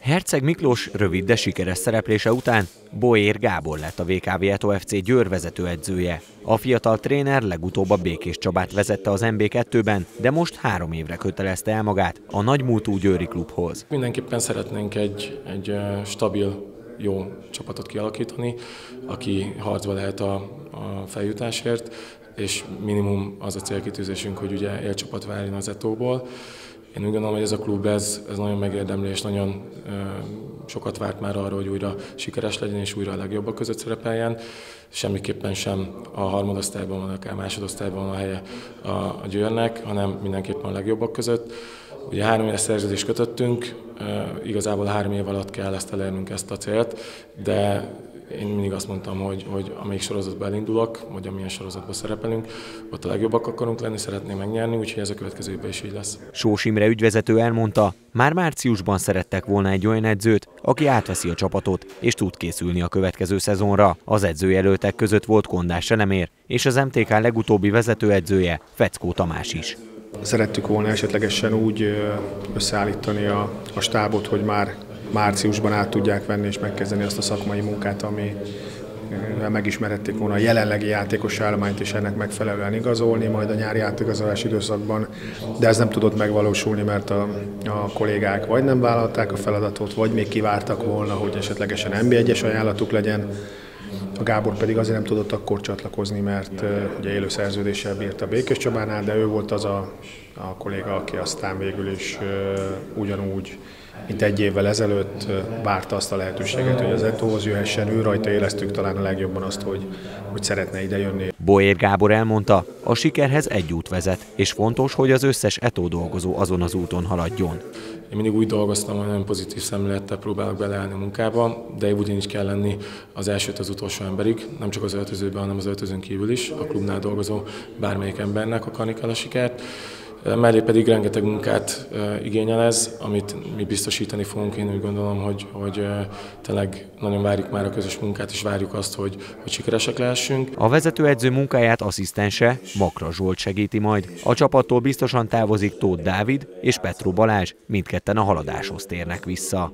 Herceg Miklós rövid, de sikeres szereplése után Boér Gábor lett a VKV ETO FC Győr vezetőedzője. A fiatal tréner legutóbb a Békés Csabát vezette az MB2-ben, de most három évre kötelezte el magát a nagymúltú Győri klubhoz. Mindenképpen szeretnénk egy, egy stabil, jó csapatot kialakítani, aki harcba lehet a, a feljutásért, és minimum az a célkitűzésünk, hogy ugye élcsapat váljon az etóból. Én úgy gondolom, hogy ez a klub ez, ez nagyon megérdemli, és nagyon ö, sokat várt már arra, hogy újra sikeres legyen, és újra a legjobbak között szerepeljen. Semmiképpen sem a harmadosztályban akár másodosztályban van a helye a, a Győrnek, hanem mindenképpen a legjobbak között. Ugye három éves szerződést kötöttünk, igazából három év alatt kell ezt elérnünk, ezt a célt, de én mindig azt mondtam, hogy, hogy amelyik sorozatba elindulok, vagy amilyen sorozatban szerepelünk, ott a legjobbak akarunk lenni, szeretném megnyerni, úgyhogy ez a következő évben is így lesz. Sós Imre ügyvezető elmondta, már márciusban szerettek volna egy olyan edzőt, aki átveszi a csapatot, és tud készülni a következő szezonra. Az edzőjelöltek között volt Kondás Elemér, és az MTK legutóbbi vezetőedzője Feckó Tamás is. Szerettük volna esetlegesen úgy összeállítani a, a stábot, hogy már márciusban át tudják venni és megkezdeni azt a szakmai munkát, ami megismerhették volna a jelenlegi játékos állományt és ennek megfelelően igazolni, majd a nyári átigazolás időszakban, de ez nem tudott megvalósulni, mert a, a kollégák vagy nem vállalták a feladatot, vagy még kivártak volna, hogy esetlegesen NB1-es ajánlatuk legyen, a Gábor pedig azért nem tudott akkor csatlakozni, mert ugye élő szerződéssel bírt a Békés Csabánál, de ő volt az a, a kolléga, aki aztán végül is ugyanúgy mint egy évvel ezelőtt várta azt a lehetőséget, hogy az Etóhoz jöhessen, ő rajta élesztük talán a legjobban azt, hogy, hogy szeretne ide jönni. Boér Gábor elmondta, a sikerhez egy út vezet, és fontos, hogy az összes Etó dolgozó azon az úton haladjon. Én mindig úgy dolgoztam, hogy nagyon pozitív szemlélettel próbálok beleállni a munkába, de ugyanis kell lenni az elsőt az utolsó emberig, nem csak az öltözőben, hanem az öltözőn kívül is, a klubnál dolgozó bármelyik embernek akarni kell a sikert mellé pedig rengeteg munkát igényel ez, amit mi biztosítani fogunk. Én úgy gondolom, hogy, hogy tényleg nagyon várjuk már a közös munkát, és várjuk azt, hogy, hogy sikeresek lehessünk. A vezetőedző munkáját asszisztense Makra Zsolt segíti majd. A csapattól biztosan távozik Tóth Dávid és Petro Balázs, mindketten a haladáshoz térnek vissza.